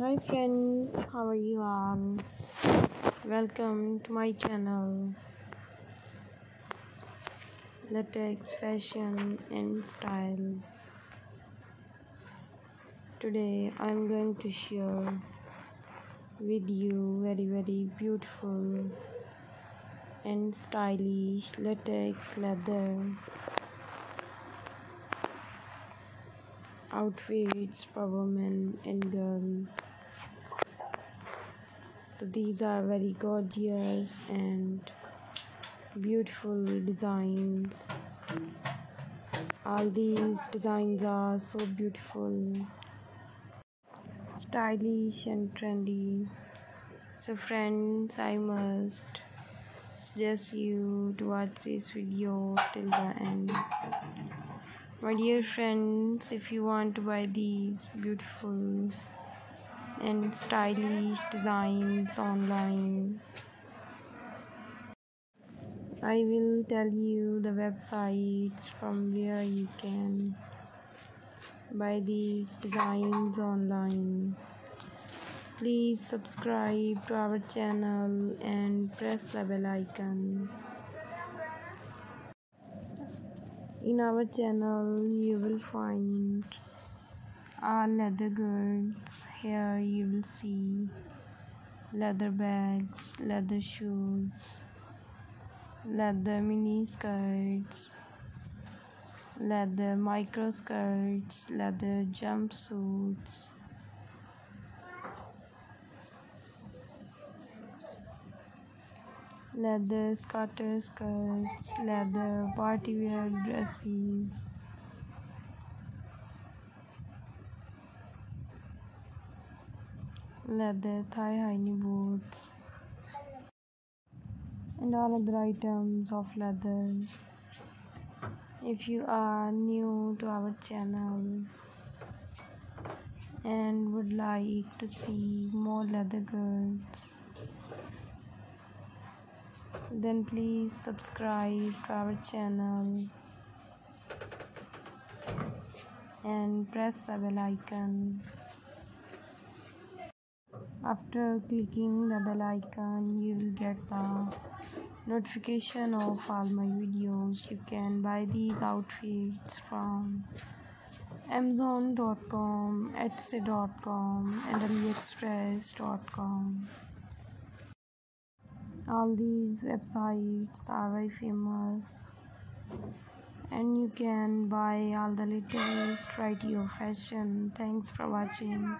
Hi friends, how are you all? Welcome to my channel Latex Fashion and Style. Today I'm going to share with you very very beautiful and stylish latex leather outfits for women and girls. So these are very gorgeous and beautiful designs. All these designs are so beautiful, stylish and trendy. So friends, I must suggest you to watch this video till the end. My dear friends, if you want to buy these beautiful and stylish designs online, I will tell you the websites from where you can buy these designs online. Please subscribe to our channel and press the bell icon. In our channel, you will find all leather goods. Here, you will see leather bags, leather shoes, leather mini skirts, leather micro skirts, leather jumpsuits. leather skater skirts, leather party wear dresses, leather thigh high boots, and all other items of leather. If you are new to our channel and would like to see more leather goods then please subscribe to our channel and press the bell icon after clicking the bell icon you will get the notification of all my videos. You can buy these outfits from amazon.com etsy.com and aliexpress.com all these websites are very famous and you can buy all the latest variety of fashion. Thanks for watching